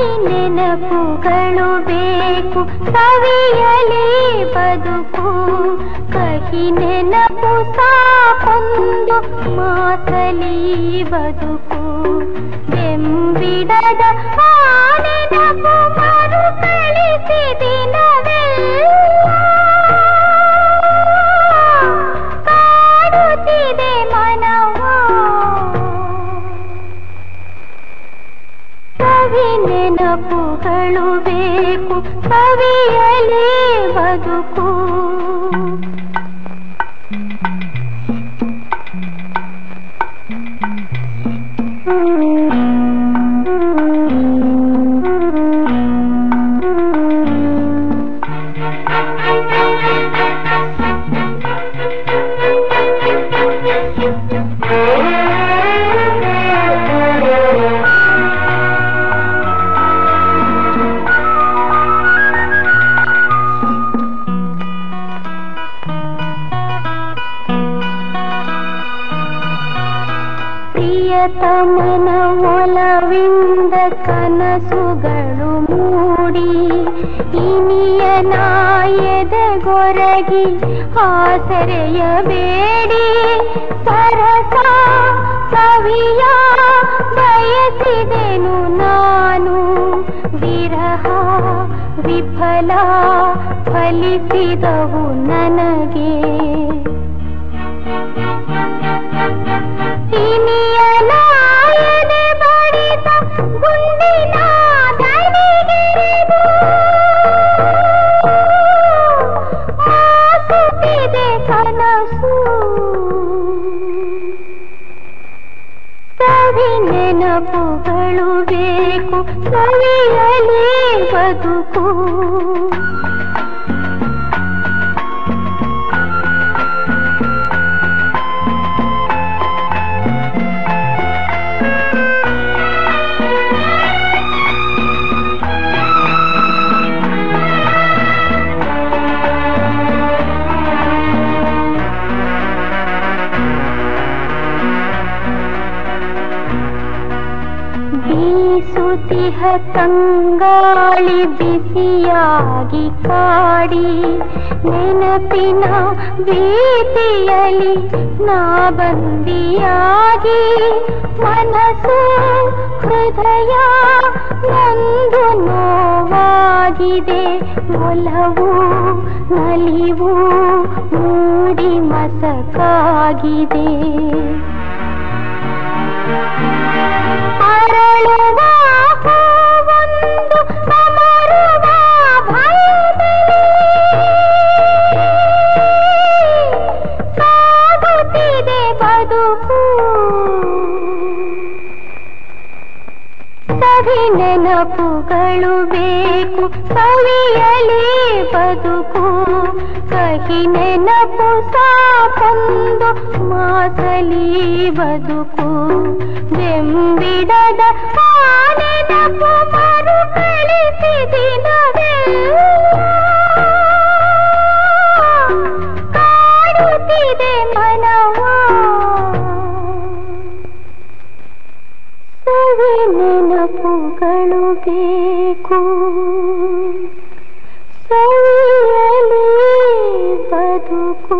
ನೆನಪುಗಳು ಬೇಕು? ಸವಿಯಲಿ ಬದುಕು. ಕಹಿ ನೆನಪು ಸಾಕೊಂದು ಮಾತಲಿ ಬದುಕು. ಬೆಂಬಿಡದ ಆ ನೆನಪು ಮರುಕಳಿಸಿ ದಿನವೆಲ್ಲ ಕಾಡುತ್ತಿದೆ ನೆನಪುಗಳು ಬೇಕು ಸವಿಯಲಿ ಬದುಕು ಪ್ರಿಯತಮನ ಒಲವಿಂದ ಕನಸುಗಳು ಮೂಡಿ. ಇನಿಯ ಆಸರೆಯ ಬೇಡಿ. ಸರಸ ಸವಿಯ ಬಯಸಿದೆನು ನಾನು. ವಿರಹ, ವಿಫಲ ಫಲಿಸಿದವು ನನಗೆ. ನೆನಪುಗಳು ಬೇಕು ಸವಿಯಲಿ ಬದುಕು ಬೀಸುತಿಹ ತಂಗಾಳಿ ಬಿಸಿಯಾಗಿ ಕಾಡಿ, ನೆನಪಿನ ಭೀತಿಯಲಿ ನಾ ಬಂದಿಯಾಗಿ, ಮನಸ್ಸು ಹೃದಯ ನಂದು ನೋವಾಗಿದೆ, ಒಲವು ನಲಿವು ಮೂಡಿ ಮಸಕಾಗಿದೆ. அருளுவா ನೆನಪುಗಳು ಬೇಕು ಸವಿಯಲಿ ಬದುಕು ಕಹಿ ನೆನಪು ಸಾಕೊಂದು ಮಾಸಲಿ ಬದುಕು ಬೆಂಬಿಡದ ಆ ನೆನಪು ಮರುಕಳಿಸಿ ನೆನಪುಗಳು ಬೇಕು ಸವಿಯಲಿ ಬದುಕು